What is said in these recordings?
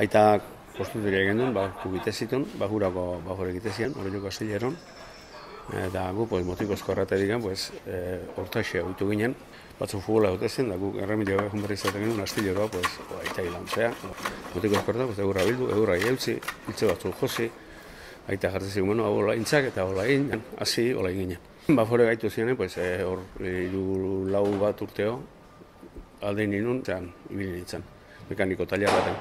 Aita postuturia egin duen, ba, kubite zituen, ba, jurako ba, jure egite zian, hori joko astileron. Eta gu, pues, motiko eskorrate digan, pues, e, ortaxe oitu ginen, batzu futbola dute zen, da gu erremilio egun berri izaten ginen, astilero, pues, o, aita hilan, zea, motiko eskorrate, pues, egurra bildu, egurra iautzi, hitze batzu josi, aita jartzen zigun, bueno, hola intzak eta hola egin, hasi, hola egin ginen. Ba, fore gaitu ziren, pues, e, hor, iru lau bat urteo, aldein ninun, zean, ibili nintzen, mekaniko talia baten.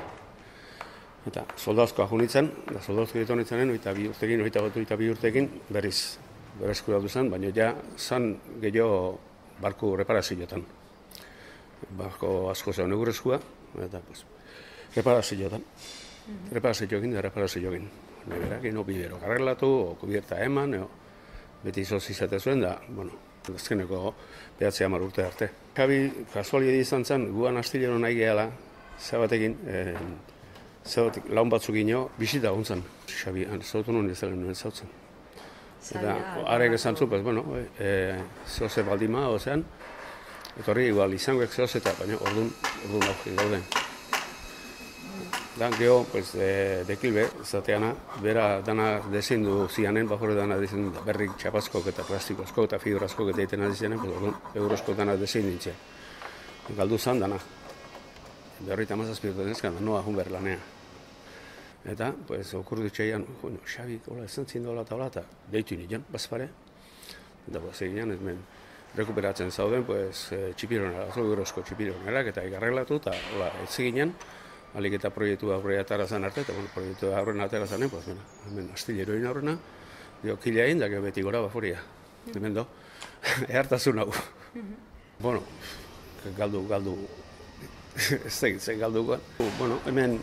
Eta soldazkoa junitzen, da soldazko ditu honitzenen, oita bi urtekin, oita bat oita bi urtekin, berriz, berrezku daudu zen, baina ja, zan gehiago barku reparazioetan. Barko asko zegoen egurrezkoa, eta, pues, reparazioetan. Mm -hmm. Reparazioekin da reparazioekin. Neberak, ino bidero garrelatu, o kubierta eman, o, beti izoz izate zuen, da, bueno, azkeneko behatzea mar urte arte. Jabi, kasualia izan zen, guan astilero nahi gehala, zabatekin, eh, Zautik, laun batzuk ino, bisita guntzen. Xabi, zautu nuen ez nuen zautzen. Eta, arek esan zu, pues, bueno, e, zehoze baldima, ozean, eta hori, igual, izangoek zehoze eta, baina, orduan, orduan auki gauden. Da, geho, pues, de, dekilbe, zateana, bera dana dezindu zianen, bajore dana dezindu, berrik txapazkok eta plastikoskok eta fibrazkok eta egiten adizianen, pues, orduan, euroskok dana dezindu nintzen. Galdu zan dana berrita mazazpiotu denezkan, noa jun lanea. Eta, pues, okurdu txaian, bueno, Xabi, hola, esan zindu eta hola, eta deitu nian, bazpare. Eta, pues, eginean, ez men, rekuperatzen zauden, pues, e, txipironera, zo eurosko txipironerak, eta igarrelatu, eta, hola, ez eginen, alik eta proiektu aurre atara zen arte, eta, bueno, proiektu aurren atara zen, pues, bueno, hemen, astilleroin aurrena, dio, kila egin, da, beti gora baforia. Hemen do, ehartasun hau. bueno, galdu, galdu, ez da galduko. Bueno, hemen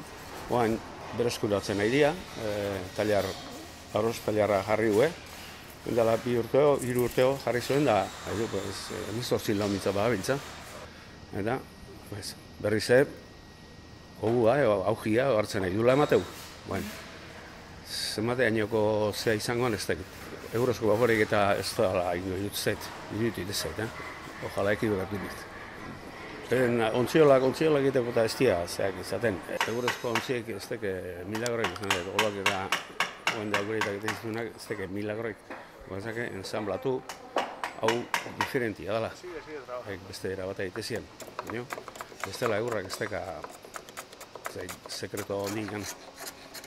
oain bereskuratzen nahi dira, e, taliar, arroz taliarra jarri gue. Endala bi urteo, hiru urteo jarri zuen da, haidu, pues, emizortzi lau mitza babiltza. Eta, pues, berri zer, hogua, e, augia, hartzen nahi dula emateu. Bueno, zenbate hainoko zea izangoan ez da, eurosko baborek eta ez da, ingo dut zait, iruditu zait, eh? Ojala ekiduratu dut. En ontziolak, ontziolak egiteko eta ez dira, zeak izaten. Egurezko ontziek ez teke milagroik, izan dut, olak eta oen da gureitak egiten zizunak, ez teke milagroik. Gozake, ensamblatu, hau diferentia dela. Ek beste era bat egite zian. Baina, ez dela egurrak ez teka zei, sekreto ningan.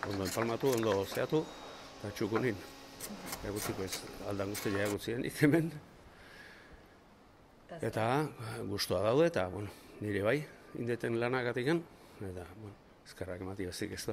Ondo empalmatu, ondo zeatu, eta txuko nin. Eguziko ez, aldan guztia egutzien ikemen. Eta guztua daude eta bueno, nire bai, indeten lanagatik eta bueno, eskerrak emati bezik ez